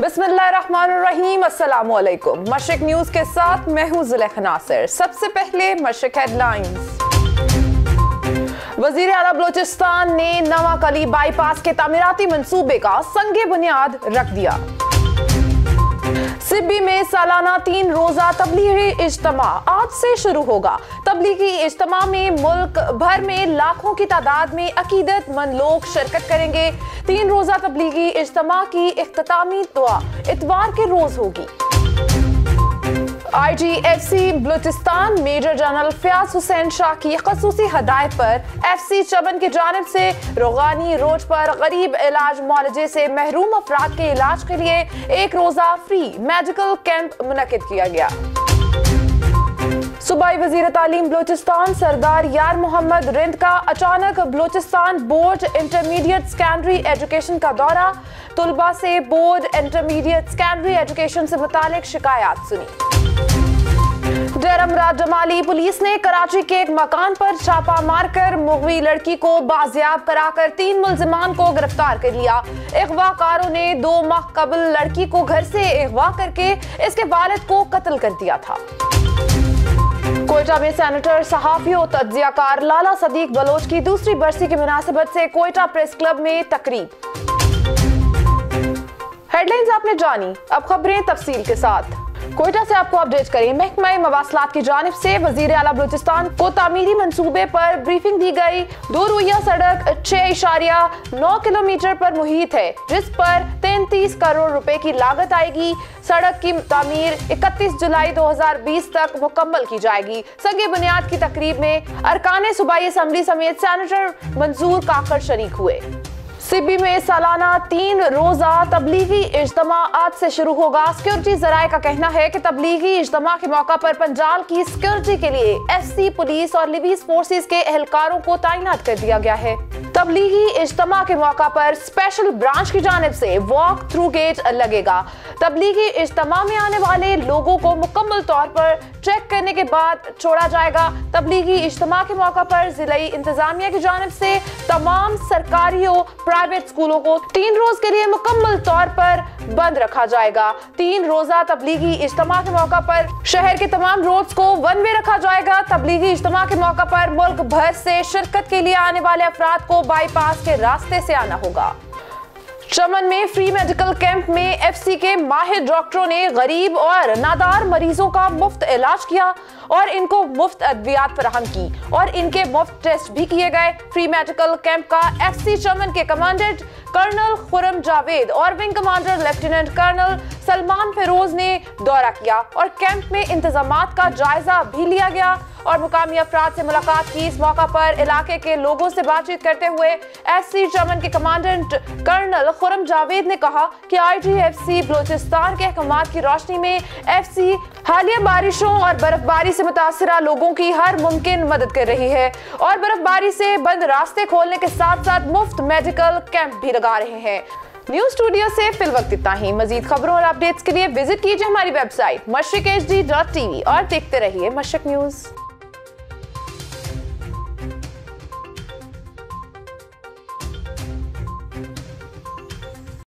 بسم اللہ الرحمن الرحیم، السلام علیکم۔ مشرق نیوز کے ساتھ میں ہوں زلیخ ناصر۔ سب سے پہلے مشرق ہیڈ لائنز وزیر اعلیٰ بلوچستان نے نواں کلی بائی پاس کے تعمیراتی منصوبے کا سنگ بنیاد رکھ دیا۔ سبی میں سالانہ تین روزہ تبلیغی اجتماع آج سے شروع ہوگا۔ تبلیغی اجتماع میں ملک بھر میں لاکھوں کی تعداد میں عقیدت مند لوگ شرکت کریں گے۔ تین روزہ تبلیغی اجتماع کی اختتامی دعا اتوار کے روز ہوگی۔ I G F C Balochistan major general Fayyaz Hussain Shah کی خصوصی ہدایت پر ایف سی چمن کی جانب سے روغانی روڈ پر غریب علاج معالجے سے محروم افراد کے علاج کے لیے ایک روزہ فری میڈیکل کیمپ منعقد کیا گیا۔ صوبائی وزیر تعلیم بلوچستان سردار یار محمد رند کا اچانک Balochistan board intermediate secondary education کا دورہ طلبہ سے بورڈ انٹرمیڈیٹ سیکنڈری ایجوکیشن سے متعلق شکایات سنی۔ ڈیرم راج جمالی پولیس نے کراچی کے ایک مکان پر چھاپا مار کر مغوی لڑکی کو بازیاب کرا کر تین ملزمان کو گرفتار کر لیا۔ اغوا کاروں نے دو ماہ قبل لڑکی کو گھر سے اغوا کر کے اس کے والد کو قتل کر دیا تھا۔ کوئٹہ میں سینیٹر صحافی و تجزیہ کار لالا صدیق بلوچ کی دوسری برسی کی مناسبت سے کوئٹہ پریس کلب میں تقریب۔ ہیڈ لائنز آپ نے جانی، اب خبریں تفصیل کے ساتھ۔ کوئٹہ سے آپ کو اپڈیٹ کریں۔ محکمہ مواصلات کی جانب سے وزیر اعلیٰ بلوچستان کو تعمیری منصوبے پر بریفنگ دی گئی۔ دو رویہ سڑک، چھ اشاریہ نو کلومیٹر پر محیط ہے، جس پر تینتیس کروڑ روپے کی لاگت آئے گی۔ سڑک کی تعمیر اکتیس جولائی دو ہزار بیس تک مکمل کی جائے گی۔ سنگ بنیاد کی تقریب میں ارکان صوبائی اسمبلی سمیت سینیٹر منظور کاکر شریک ہوئے۔ سبی میں سالانہ تین روزہ تبلیغی اجتماع آج سے شروع ہوگا۔ سیکیورٹی ذرائع کا کہنا ہے کہ تبلیغی اجتماع کے موقع پر پنجال کی سیکیورٹی کے لیے ایف سی پولیس اور لیویز فورسز کے اہلکاروں کو تعینات کر دیا گیا ہے۔ تبلیغی اجتماع کے موقع پر اسپیشل برانچ کی جانب سے واک تھرو گیٹ لگے گا تبلیغی اجتماع میں آنے والے لوگوں کو مکمل طور پر چیک کرنے کے بعد چھوڑا جائے گا تبلیغی اجتماع کے موقع پر ضلعی انتظامیہ کی جانب سے تمام سرکاری و پرائیویٹ سکولوں کو تین روز کے لیے مکمل طور پر بند رکھا جائے گا۔ تین روزہ تبلیغی اجتماع کے موقع پر شہر کے تمام روڈز کو ون وے رکھا جائے گا۔ تبلیغی اجتماع کے موقع پر ملک بھر سے شرکت کے لیے آنے والے افراد کو بائی پاس کے راستے سے آنا ہوگا۔ چمن میں فری میڈیکل کیمپ میں ایف سی کے ماہر ڈاکٹروں نے غریب اور نادار مریضوں کا مفت علاج کیا۔ اور ان کو مفت ادویات فراہم کی اور ان کے مفت ٹیسٹ بھی کیے گئے۔ فری میڈیکل کیمپ کا ایف سی چمن کے کمانڈنٹ کرنل خرم جاوید اور wing commander lieutenant colonel Salman Feroz نے دورہ کیا اور کیمپ میں انتظامات کا جائزہ بھی لیا گیا اور مقامی افراد سے ملاقات کی۔ اس موقع پر علاقے کے لوگوں سے بات چیت کرتے ہوئے ایف سی چمن کے کمانڈنٹ کرنل خرم جاوید نے کہا کہ آئی جی ایف سی بلوچستان کے احکامات کی روشنی میں ایف سی حالیہ بارشوں اور برف باری سے متاثرہ لوگوں کی ہر ممکن مدد کر رہی ہے اور برف باری سے بند راستے کھولنے کے ساتھ ساتھ مفت میڈیکل کیمپ بھی لگا رہے ہیں۔ نیوز اسٹوڈیو سے فی الوقت اتنا ہی۔ مزید خبروں اور اپڈیٹس کے لیے وزٹ کیجیے ہماری website Mashriq H D G dot T V اور دیکھتے رہیے مشرق نیوز۔